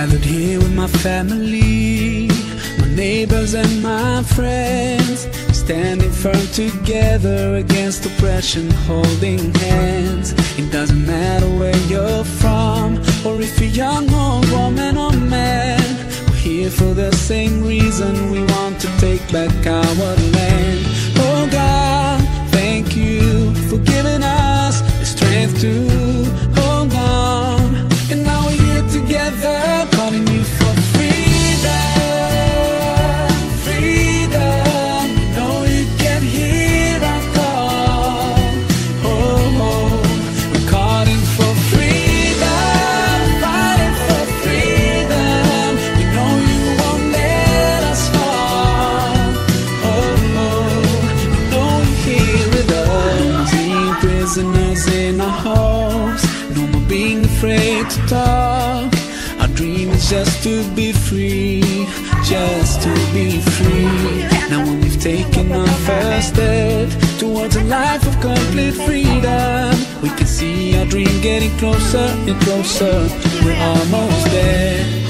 Gathered here with my family, my neighbors and my friends, standing firm together against oppression, holding hands. It doesn't matter where you're from, or if you're young or woman or man. We're here for the same reason we want to take back our land. Oh God, thank you for giving us afraid to talk. Our dream is just to be free, just to be free. Now when we've taken our first step towards a life of complete freedom, we can see our dream getting closer and closer. We're almost there.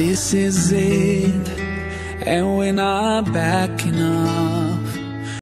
This is it, and we're not backing up.